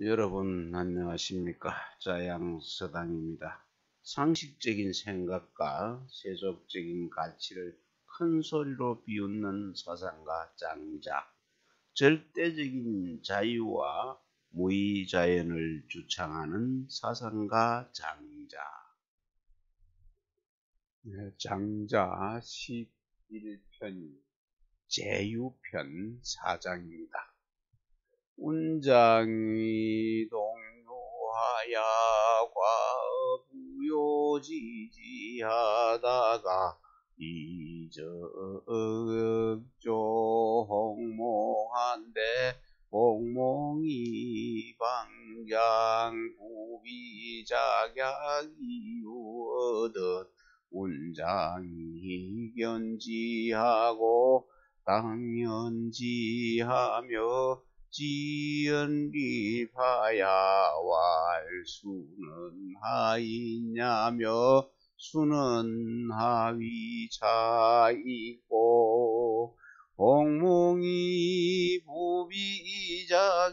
여러분 안녕하십니까 자양서당입니다. 상식적인 생각과 세속적인 가치를 큰 소리로 비웃는 사상가 장자 절대적인 자유와 무의자연을 주창하는 사상가 장자 네, 장자 11편 제유편 사장입니다. 운장이 동요하야 과부요지지하다가 이적조 홍몽한데 홍몽이 방장 부비작약이우듯 운장이 견지하고 당연지하며 지연리파야 왈수는 하이냐며 수는 하위차 있고 홍몽이 부비자야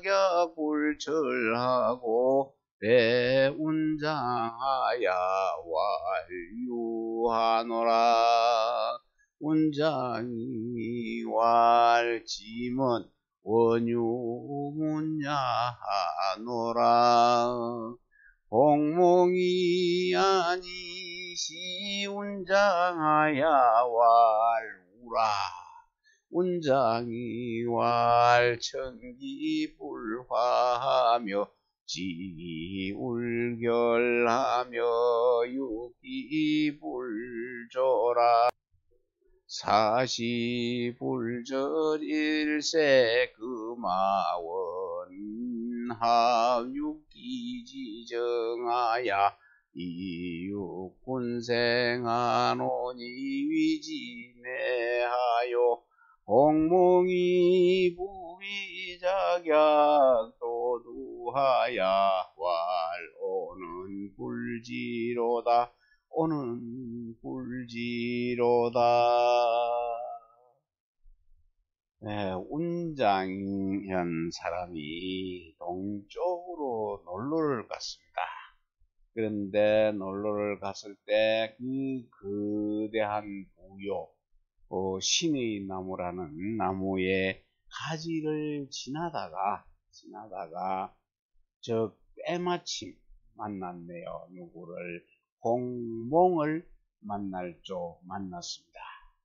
굴철하고 대운장하야 완유하노라. 운장이 왈지문 원유문야하노라. 홍몽이 아니시 운장하야 왈우라. 운장이 왈천기 불화하며 지울결하며 육기 불조라 사시불절 일세 금화원 하육기지정하야 이육군생하노니 위지내하여 홍몽이 부위작약 도두하야 왈오는 불지로다 오는 불지로다. 네, 운장현 사람이 동쪽으로 놀러를 갔습니다. 그런데 놀러를 갔을 때 그 거대한 부요, 어, 신의 나무라는 나무의 가지를 지나다가, 지나다가, 저 때마침 만났네요. 누구를 홍몽을 만날 쪽 만났습니다.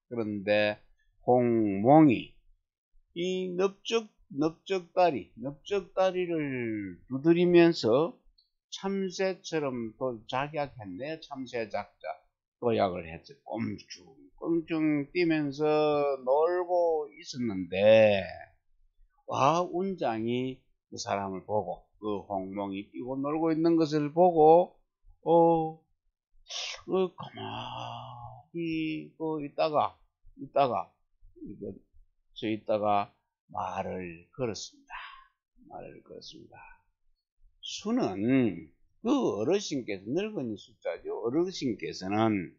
그런데 홍몽이 이 넓적 넓적다리 넓적다리를 두드리면서 참새처럼 또 작약했네 참새 작자 도약을 했죠. 꼼충 꼼충 뛰면서 놀고 있었는데 와 운장이 그 사람을 보고 그 홍몽이 뛰고 놀고 있는 것을 보고 어 그 가만히 그 있다가 있다가 이거 저 있다가 말을 걸었습니다. 말을 걸었습니다. 수는 그 어르신께서 늙은이 숫자죠. 어르신께서는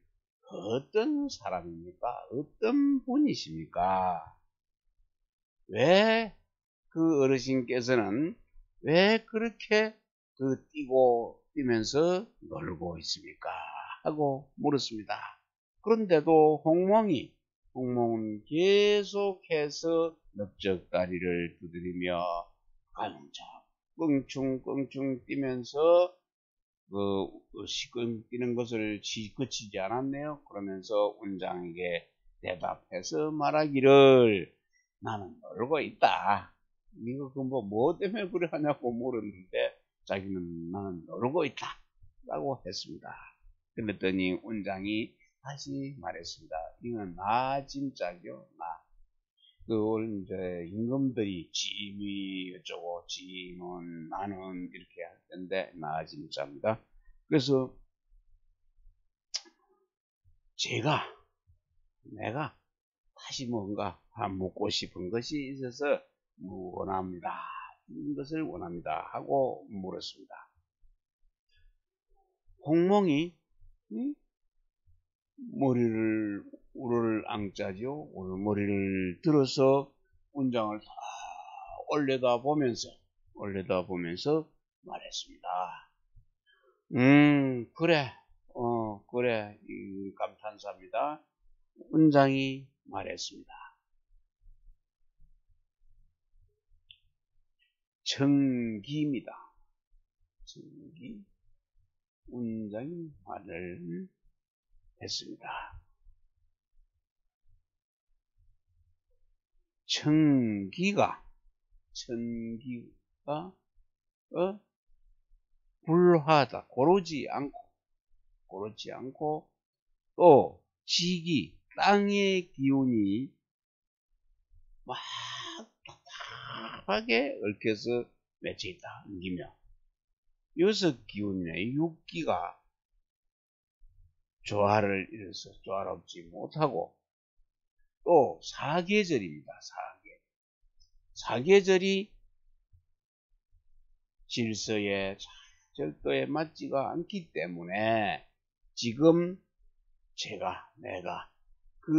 어떤 사람입니까? 어떤 분이십니까? 왜 그 어르신께서는 왜 그렇게 그 뛰고 뛰면서 놀고 있습니까? 하고 물었습니다. 그런데도 홍몽이 홍몽은 계속해서 넓적다리를 두드리며 깜짝 끙충끙충 뛰면서 그 시끄럼 뛰는 것을 그치지 않았네요. 그러면서 운장에게 대답해서 말하기를 나는 놀고 있다. 이거 그뭐 뭐 때문에 그래 하냐고 물었는데 자기는 나는 놀고 있다. 라고 했습니다. 그랬더니 운장이 다시 말했습니다. 이건 나 진짜죠, 나. 그걸 이제 임금들이 짐이 어쩌고 짐은 나는 이렇게 할 텐데 나 진짜입니다. 그래서 제가 내가 다시 뭔가 묻고 싶은 것이 있어서 원합니다. 이것을 원합니다. 하고 물었습니다. 홍몽이 머리를 우를 앙짜죠. 머리를 들어서 운장을 다 올려다 보면서 올려다 보면서 말했습니다. 음, 그래, 어, 그래, 음, 감탄사입니다. 훈장이 말했습니다. 청기입니다. 청기, 말을 했습니다. 청기가 천기가 어? 불하다 고르지 않고 고르지 않고 또 지기 땅의 기운이 막 답답하게 얽혀서 맺혀 있다 옮기며 여섯 기운의 육기가 조화를 이뤄서 조화롭지 못하고 또 사계절입니다. 사계. 사계절이 질서에 절도에 맞지가 않기 때문에 지금 제가 내가 그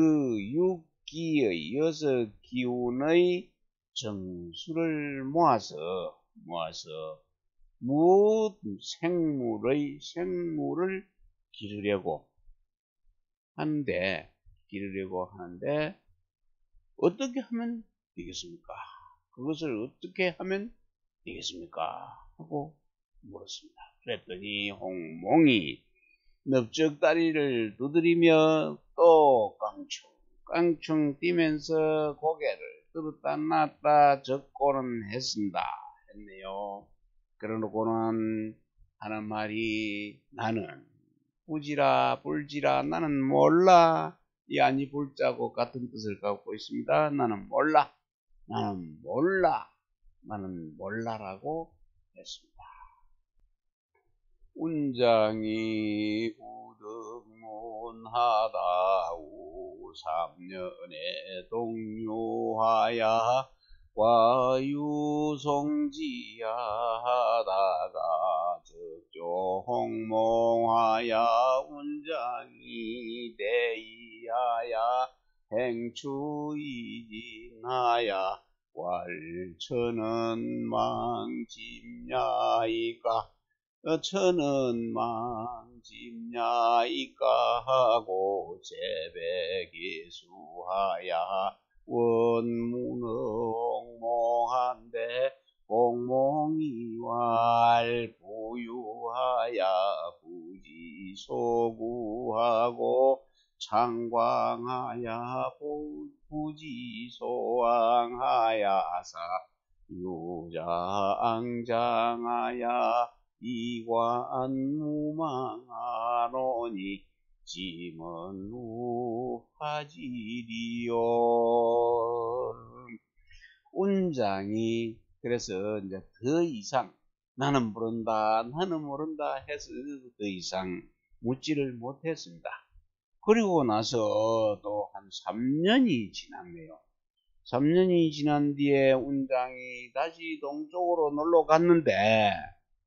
육기의 여섯 기운의 정수를 모아서 모아서 무엇 생물의 생물을 기르려고 하는데 기르려고 하는데 어떻게 하면 되겠습니까? 그것을 어떻게 하면 되겠습니까? 하고 물었습니다. 그랬더니 홍몽이 넓적다리를 두드리며 또 깡충 깡충 뛰면서 고개를 들었다 놨다 적고는 했습니다. 했네요. 그러놓고는 하는 말이 나는 부지라 불지라 나는 몰라. 이 아니 불자고 같은 뜻을 갖고 있습니다. 나는 몰라. 나는 몰라. 나는 몰라라고 했습니다. 운장이 우득문하다. 우삼년에 동요하야 과유성지야 하다가 적조 홍몽하야 운장이 대이하야 행추이진하야 왈천은 망집냐이까 천은 망집냐이까 하고 제백이 수하야 원문 홍몽한데 공몽이왈 부유하야 부지소구하고 창광하야 부지소왕하야사 유자앙장하야 이관무망하노니 짐은 우하지리요 운장이 그래서 이제 더 이상 나는 모른다 나는 모른다 해서 더 이상 묻지를 못했습니다. 그리고 나서 또 한 3년이 지났네요. 3년이 지난 뒤에 운장이 다시 동쪽으로 놀러 갔는데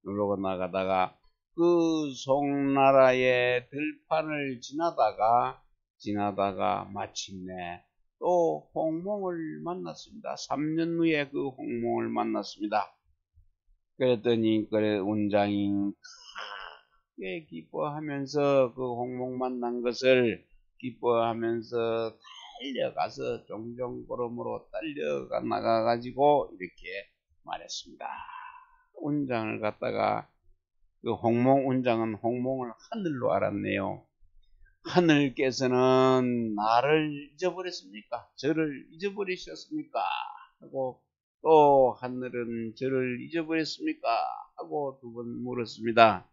놀러 나가다가 그 송나라의 들판을 지나다가 지나다가 마침내 또 홍몽을 만났습니다. 3년 후에 그 홍몽을 만났습니다. 그랬더니 그래 운장이 크게 기뻐하면서 그 홍몽 만난 것을 기뻐하면서 달려가서 종종 걸음으로 달려가 나가가지고 이렇게 말했습니다. 운장을 갖다가 그 홍몽 운장은 홍몽을 하늘로 알았네요. 하늘께서는 나를 잊어버렸습니까? 저를 잊어버리셨습니까? 하고 또 하늘은 저를 잊어버렸습니까? 하고 두 번 물었습니다.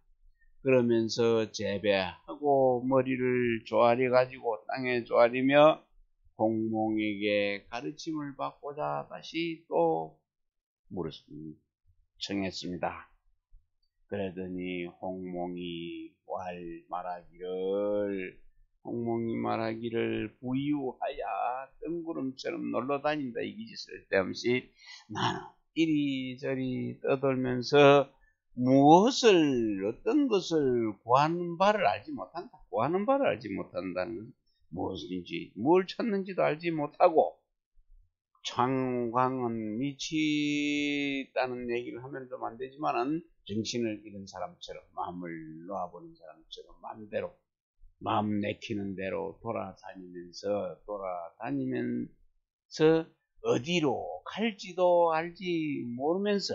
그러면서 재배하고 머리를 조아려 가지고 땅에 조아리며 홍몽에게 가르침을 받고자 다시 또 물었습니다. 청했습니다. 그러더니 홍몽이 왈 말하기를 홍몽이 말하기를 부유하야 뜬구름처럼 놀러 다닌다 이기지 쓸데없이 나는 이리저리 떠돌면서 무엇을 어떤 것을 구하는 바를 알지 못한다. 구하는 바를 알지 못한다는 무엇인지 뭘 찾는지도 알지 못하고 창광은 미치다는 얘기를 하면 좀 안 되지만은 정신을 잃은 사람처럼 마음을 놓아버린 사람처럼 마음대로 마음 내키는 대로 돌아다니면서 돌아다니면서 어디로 갈지도 알지 모르면서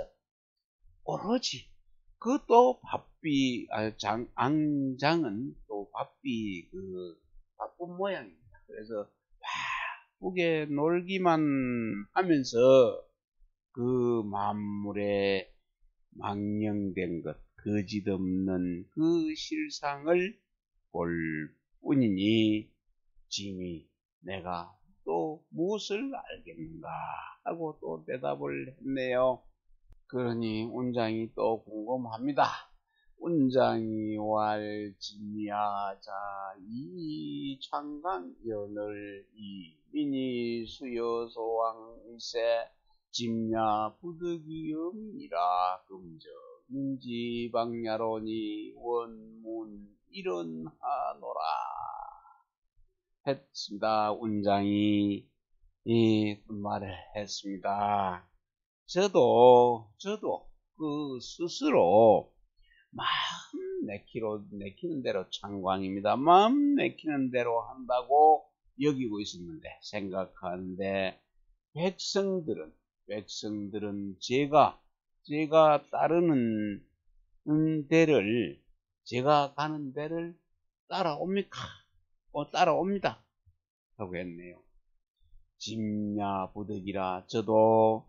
오로지 그것도 바삐 아, 장, 앙장은 또 바삐 그 바쁜 모양입니다. 그래서 바쁘게 놀기만 하면서 그 만물에 망령된 것, 거짓 없는 그 실상을 볼 뿐이니 짐이 내가 또 무엇을 알겠는가 하고 또 대답을 했네요. 그러니 운장이 또 궁금합니다. 운장이 왈진야자 이 창강 연을 이 미니 수여 소왕세 짐야 부득이음이라 금적 민지방야로니 원문 일은하노라 했습니다. 운장이 이 말을 했습니다. 저도 저도 그 스스로 마음 내키로 내키는 대로 창광입니다. 마음 내키는 대로 한다고 여기고 있었는데 생각하는데 백성들은 백성들은 제가 제가 따르는 데를 제가 가는 데를 따라옵니까? 어, 따라옵니다. 하고 했네요. 짐야 부득이라 저도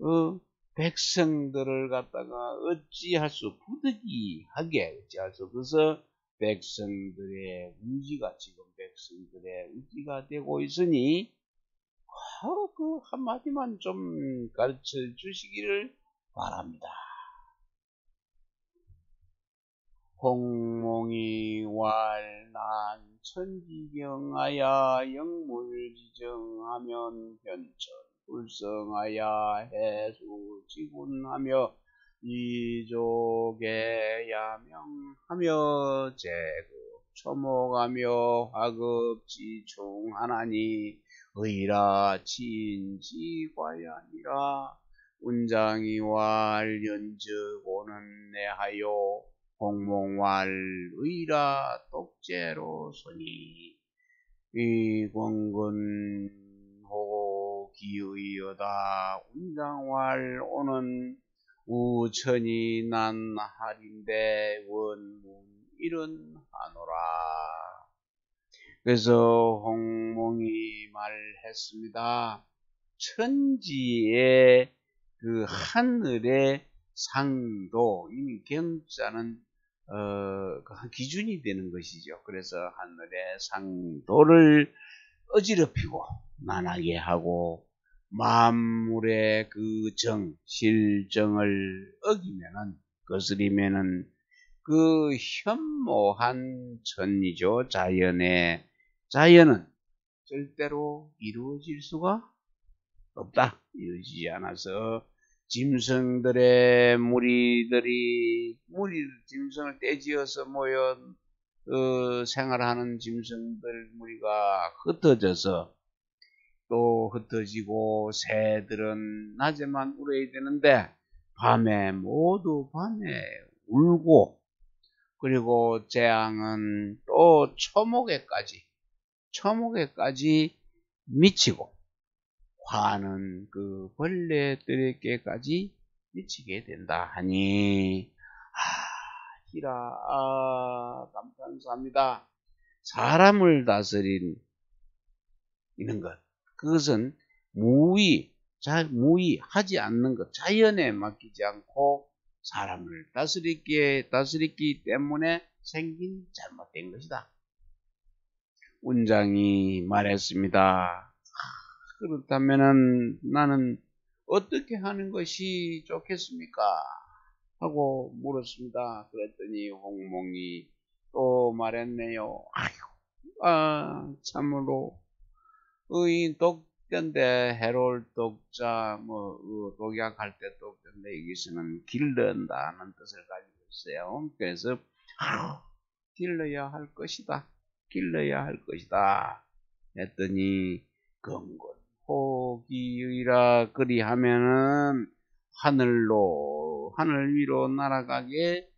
어, 백성들을 갖다가 어찌할 수 부득이하게 어찌할 수 없어서 백성들의 의지가 지금 백성들의 의지가 되고 있으니 어, 그 한마디만 좀 가르쳐 주시기를 바랍니다. 홍몽이 왈난 천지경하야 영물지정하면 변천 불성하야 해수지군하며 이족에 야명하며 제급 초목하며 화급지충하나니 의라 진지과야니라. 운장이왈 연적오는 내하여 공몽왈 의라 독재로소니 이공근 호고 기의여다. 운장왈 오는 우천이 난 할인데 원문 이런 하노라 그래서 홍몽이 말했습니다. 천지의 그 하늘의 상도 이 경자는 어, 그 기준이 되는 것이죠. 그래서 하늘의 상도를 어지럽히고 만하게 하고 만물의 그 정, 실정을 어기면은 거스리면은 그 현모한 천이죠. 자연의 자연은 절대로 이루어질 수가 없다. 이루어지지 않아서 짐승들의 무리들이 무리 짐승을 떼지어서 모여 어, 생활하는 짐승들 무리가 흩어져서 또 흩어지고 새들은 낮에만 울어야 되는데 밤에 모두 밤에 울고 그리고 재앙은 또 초목에까지 초목에까지 미치고 화는 그 벌레들에게까지 미치게 된다 하니. 아 기라. 아 감탄사합니다. 사람을 다스린 이는 것 그것은 무의 자, 무의하지 않는 것 자연에 맡기지 않고 사람을 다스리기, 다스리기 때문에 생긴 잘못된 것이다. 운장이 말했습니다. 그렇다면 나는 어떻게 하는 것이 좋겠습니까? 하고 물었습니다. 그랬더니 홍몽이 또 말했네요. 아휴, 아, 참으로, 의 독견대 해롤 독자, 뭐, 어, 독약할 때 독견대 여기서는 길른다는 뜻을 가지고 있어요. 그래서, 아휴, 길러야 할 것이다. 길러야 할 것이다. 했더니, 건건 각고기의라 그리하면은 하늘로 하늘 위로 날아가게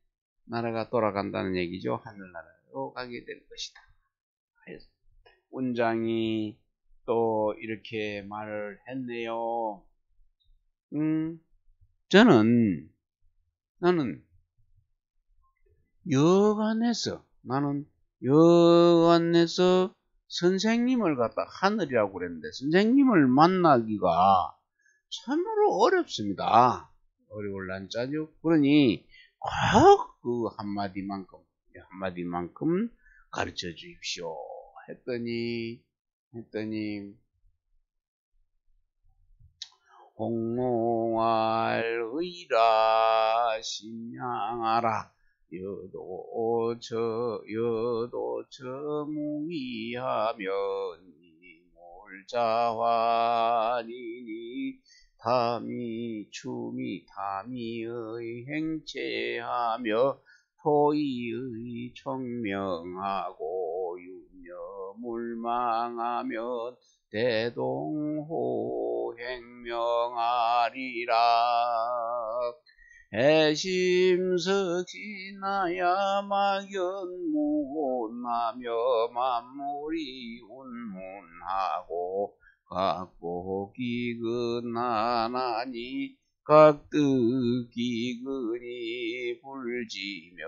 나라가 돌아간다는 얘기죠. 하늘나라로 가게 될 것이다. 운장이 또 이렇게 말을 했네요. 음, 저는 나는 여관에서 나는 여관에서 선생님을 갖다 하늘이라고 그랬는데 선생님을 만나기가 참으로 어렵습니다. 어려울 난짜죠. 그러니 꼭 그 한마디만큼 한마디만큼 가르쳐 주십시오. 했더니 했더니 홍몽알 의라 심양하라. 여도처 여도처 무위하면 몰자환이니 담이 춤이 담이의 행체하며 토이의 청명하고 물망하면 대동호 행명하리라. 애심석진하야 막연무나며 만물이 운문하고 각고 기근하나니 각득기근이 불지면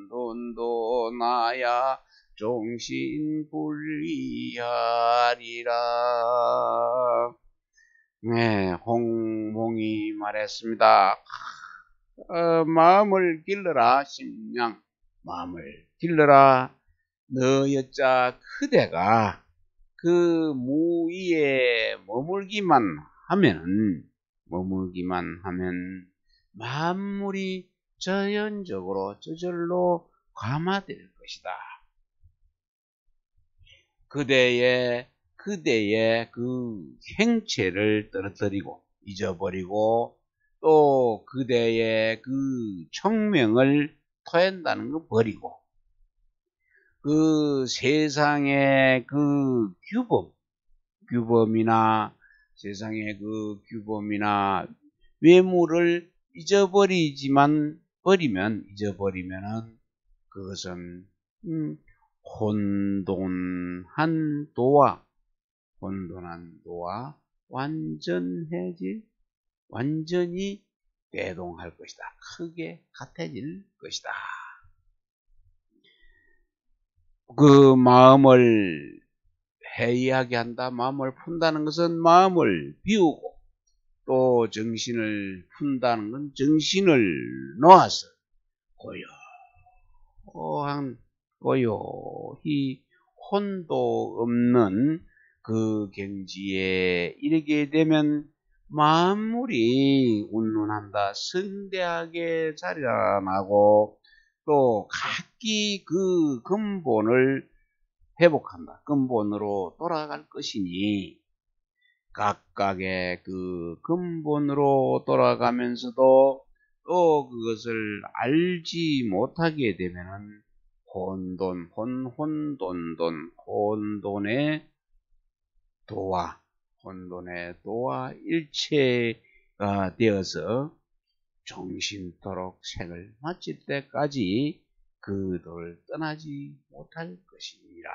혼혼돈도 나야 종신 불리하리라 네, 홍몽이 말했습니다. 어, 마음을 길러라 심령 마음을 길러라 너 여자 그대가 그 무위에 머물기만 하면은 머물기만 하면 만물이 자연적으로 저절로 감화될 것이다. 그대의 그대의 그 행체를 떨어뜨리고 잊어버리고 또 그대의 그 청명을 토한다는 거 버리고 그 세상의 그 규범, 규범이나 세상의 그 규범이나 외모를 잊어버리지만 버리면 잊어버리면은 그것은 음, 혼돈한 도와 혼돈한 도와 완전해질 완전히 대동할 것이다. 크게 같아질 것이다. 그 마음을 해이하게 한다. 마음을 푼다는 것은 마음을 비우고 또 정신을 푼다는 건 정신을 놓아서 고요한 고요히 혼도 없는 그 경지에 이르게 되면 만물이 운운한다. 성대하게 자라나고 또 각기 그 근본을 회복한다. 근본으로 돌아갈 것이니 각각의 그 근본으로 돌아가면서도 또 그것을 알지 못하게 되면은 혼돈, 혼혼돈돈, 혼돈의 도와, 혼돈의 도와 일체가 되어서 정신토록 생을 마칠 때까지 그 도를 떠나지 못할 것입니다.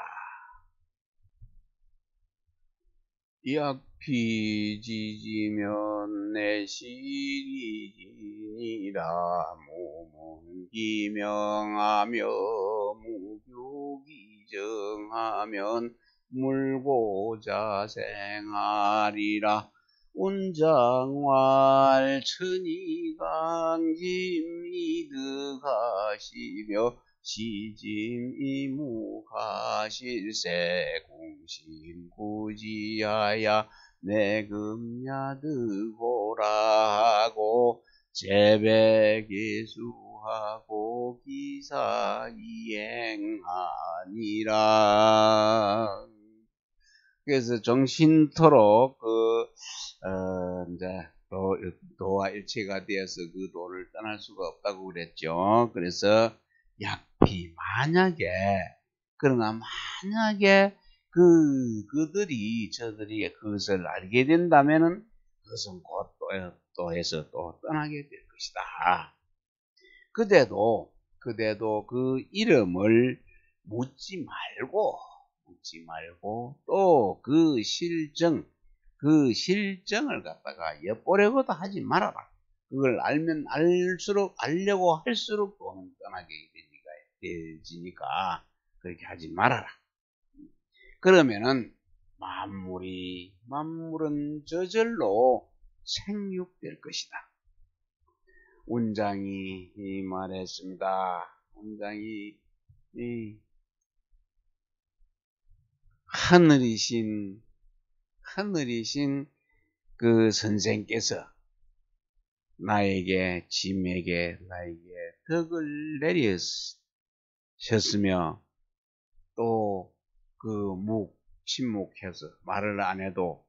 약피 지지면 내실이니라. 몸은 기명하며 무교기 정하면 물고자 생하리라. 운장왈 천이강짐이득하시며 시짐이 무하실세 공심구지하야 내금야드고라 하고 제백예수하고 기사이행하니라 그래서 정신토록 그 어, 이제 도, 도와 일체가 되어서 그 도를 떠날 수가 없다고 그랬죠. 그래서 약피 만약에 그러나 만약에 그, 그들이, 저들이 그것을 알게 된다면은 그것은 곧 또, 또 해서 또 떠나게 될 것이다. 그대도, 그대도 그 이름을 묻지 말고, 묻지 말고, 또 그 실정, 그 실정을 갖다가 엿보려고도 하지 말아라. 그걸 알면 알수록, 알려고 할수록 또는 떠나게 되니 까, 되지니까, 그렇게 하지 말아라. 그러면은, 만물이, 만물은 저절로 생육될 것이다. 운장이 말했습니다. 운장이 이 하늘이신 하늘이신 그 선생께서 나에게 짐에게 나에게 덕을 내리 셨으며 또 그 묵 침묵해서 말을 안 해도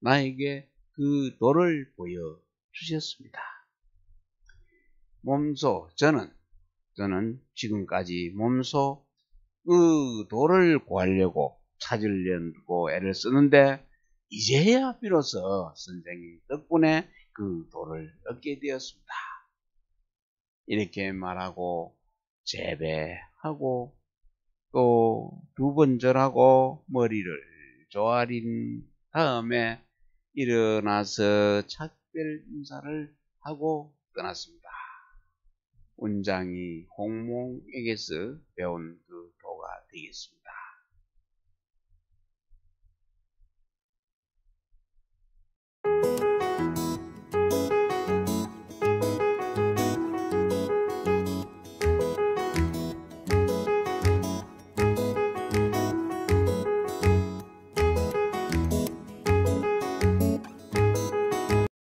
나에게 그 도를 보여 주셨습니다. 몸소 저는 저는 지금까지 몸소 그 도를 구하려고 찾으려고 애를 쓰는데 이제야 비로소 선생님 덕분에 그 도를 얻게 되었습니다. 이렇게 말하고 재배 하고 또 두 번 절하고 머리를 조아린 다음에 일어나서 작별 인사를 하고 떠났습니다. 운장이 홍몽에게서 배운 그 도가 되겠습니다.